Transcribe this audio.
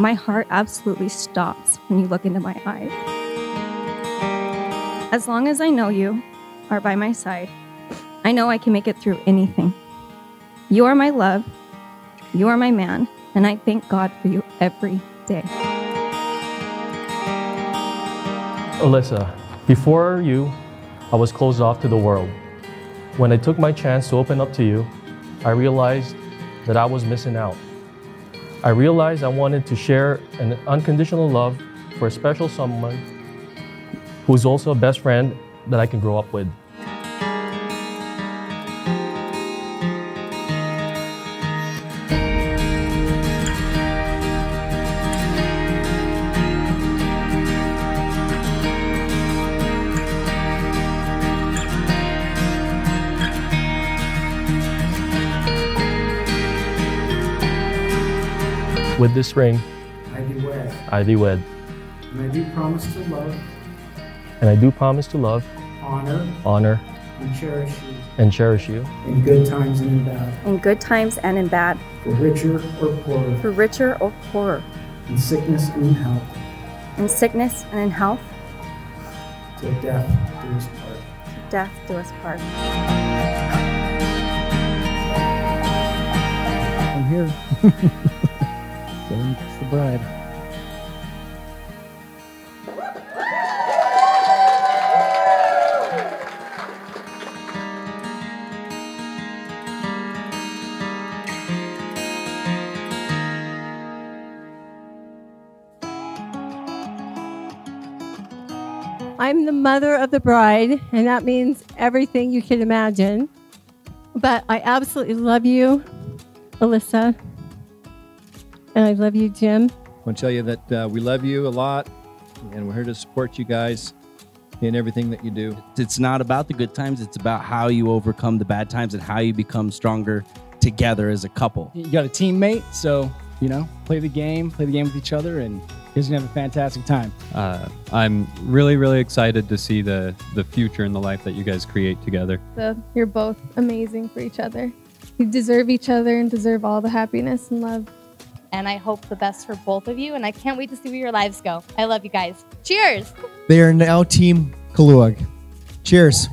My heart absolutely stops when you look into my eyes. As long as I know you are by my side, I know I can make it through anything. You are my love, you are my man, and I thank God for you every day. Alyssa, before you, I was closed off to the world. When I took my chance to open up to you, I realized that I was missing out. I realized I wanted to share an unconditional love for a special someone who's also a best friend that I can grow up with. With this ring, I do wed, I thee wed, and I do promise to love, and I do promise to love, honor, honor, and cherish you. and cherish you. In good times and in bad, In good times and in bad, for richer or poorer, for richer or poorer, in sickness and in health, in sickness and in health, till death do us part. till death do us part. I'm here. Going to the bride. I'm the mother of the bride, and that means everything you can imagine. But I absolutely love you, Alyssa. And I love you, Jim. I want to tell you that uh, we love you a lot, and we're here to support you guys in everything that you do. It's not about the good times, it's about how you overcome the bad times and how you become stronger together as a couple. You got a teammate, so you know, play the game, play the game with each other, and you guys gonna have a fantastic time. Uh, I'm really, really excited to see the the future and the life that you guys create together. So you're both amazing for each other. You deserve each other and deserve all the happiness and love. And I hope the best for both of you. And I can't wait to see where your lives go. I love you guys. Cheers. They are now Team Kaluag. Cheers.